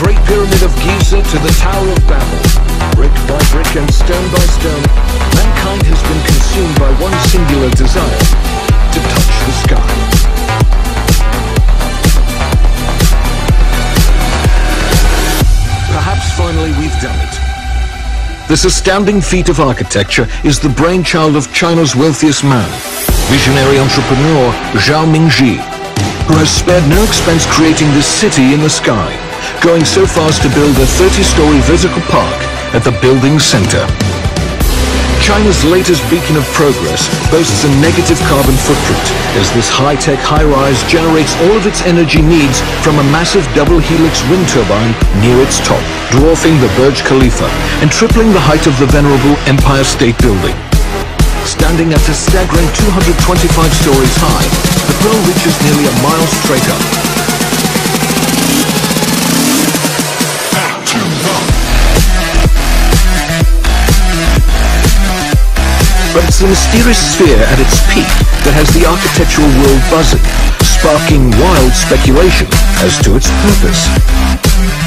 Great Pyramid of Giza to the Tower of Babel, brick by brick and stone by stone, mankind has been consumed by one singular desire, to touch the sky. Perhaps finally we've done it. This astounding feat of architecture is the brainchild of China's wealthiest man, visionary entrepreneur Zhao Mingji, who has spared no expense creating this city in the sky, going so as to build a 30-story vertical park at the building's center. China's latest beacon of progress boasts a negative carbon footprint as this high-tech high-rise generates all of its energy needs from a massive double-helix wind turbine near its top, dwarfing the Burj Khalifa and tripling the height of the venerable Empire State Building. Standing at a staggering 225 stories high, the pearl reaches nearly a mile straight up. The mysterious sphere at its peak that has the architectural world buzzing, sparking wild speculation as to its purpose.